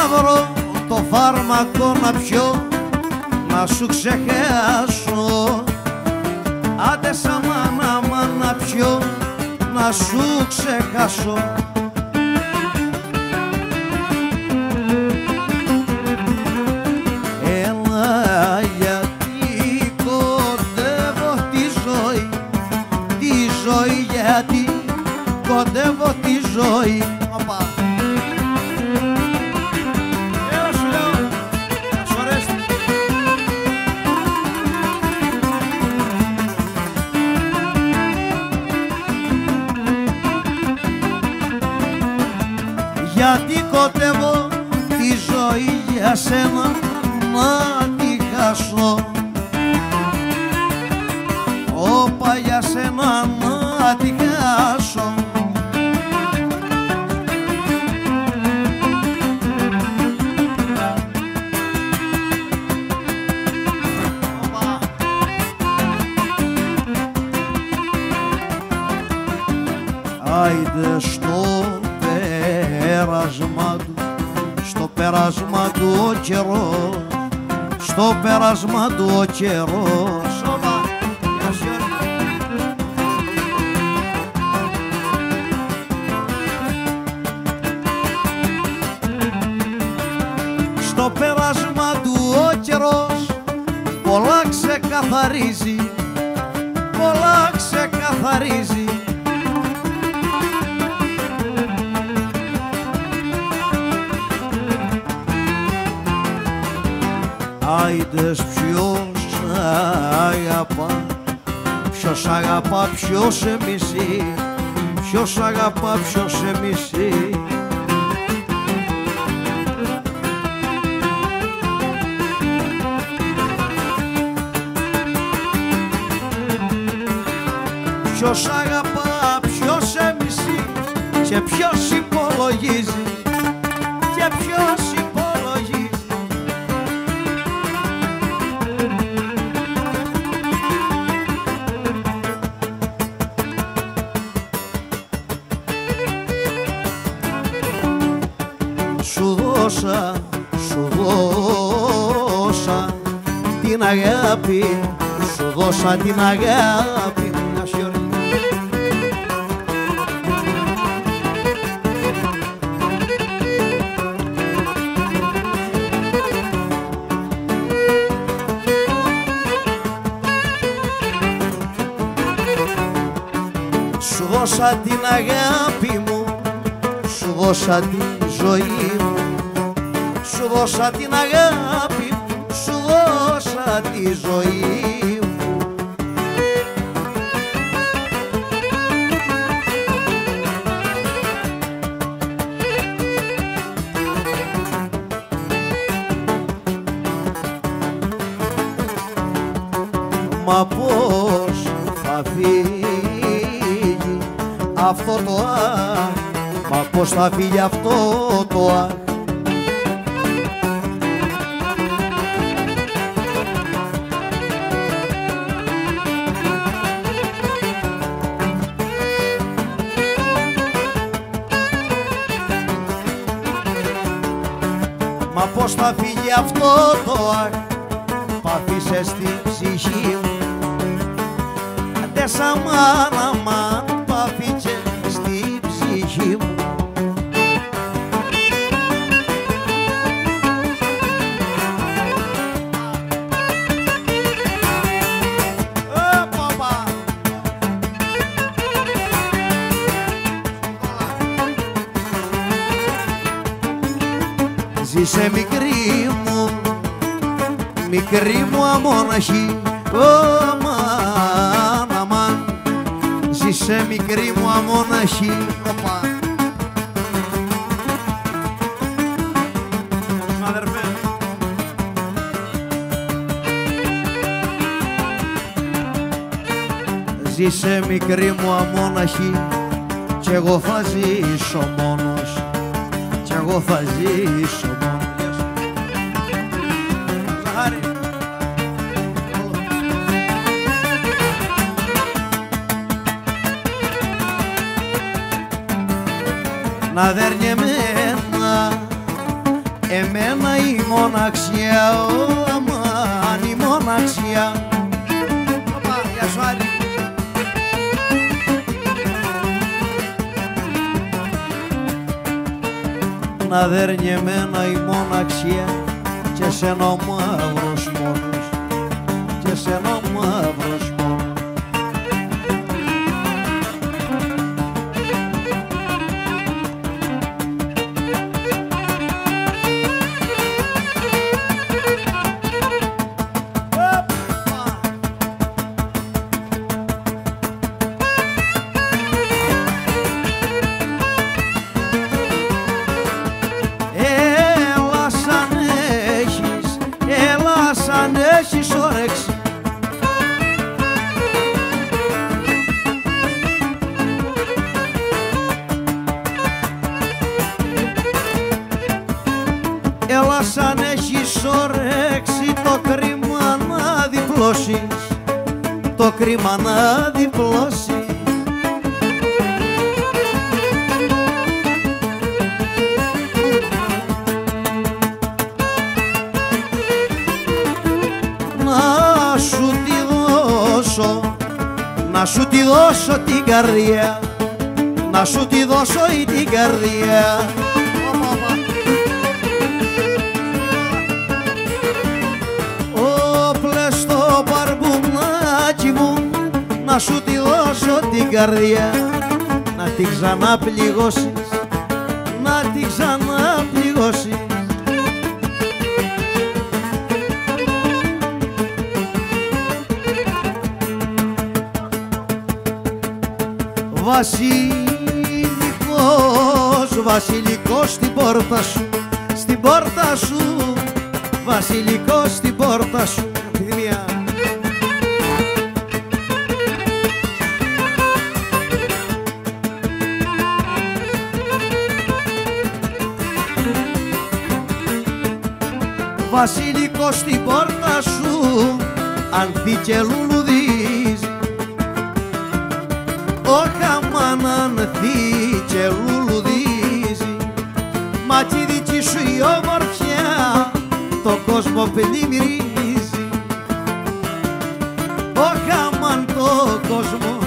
να βρω το φάρμακο να πιω να σου ξεχάσω. Άντε σαν μάνα μάνα πιω να σου ξεχάσω. Έλα γιατί κοντεύω τη ζωή τη ζωή γιατί κοντεύω τη ζωή Γιατί κοντεύω τη ζωή για σένα να τη χάσω. Όπα για σένα να τη χάσω πέρασμα του ο καιρός, στο πέρασμα του ο καιρός. Όπα, γεια σου, Γιώργη. Στο πέρασμα του ο καιρός πολλά ξεκαθαρίζει, πολλά ξεκαθαρίζει Άιντες ποιος αγαπά Ποιος αγαπά ποιος σε μισεί Ποιος αγαπά ποιος σε μισεί Ποιος αγαπά ποιος σε μισεί Και ποιος υπολογίζει αγάπη Σου δώσα την αγάπη Μια σιωρή. Σου δώσα την αγάπη μου Σου δώσα τη ζωή μου Σου δώσα την αγάπη μου Σου δώσα τη ζωή μου. Μα πώς θα φύγει αυτό το αχ Μα πώς θα φύγει αυτό το αχ Μα πώς θα φύγει αυτό το αχ που αφήσες στην ψυχή μου. Αντε σαν μάνα Ζήσε μικρή μου, μικρή μου αμόναχη, αμάν, αμάν. Ζήσε μικρή μου αμόναχη, οπα. Αδερφέ. Ζήσε μικρή μου αμόναχη κι εγώ θα ζήσω μόνος κι εγώ θα ζήσω μόνος. Ζαχάρη. Να δέρνει εμένα Εμένα η μοναξιά, ο, αμάν η μοναξιά Να δέρνει εμένα η μοναξιά. Και σένα ο μαύρος μόνος και σένα ο μαύρος να διπλώσεις το κρίμα να διπλώσεις. Να σου τη δώσω να σου τη δώσω την καρδιά να σου τη δώσω ή την καρδιά να σου τη δώσω την καρδιά. Να την ξαναπληγώσεις να την ξαναπληγώσεις. Βασιλικός, βασιλικός στην πόρτα σου Στην πόρτα σου, βασιλικός στην πόρτα σου Βασιλικός στην πόρτα σου Ανθί και λουλουδίζει ο χαμάν ανθεί και λουλουδίζει Μα τη δική σου η ομορφιά το κόσμο πλημμυρίζει. Ο χαμάν το κόσμο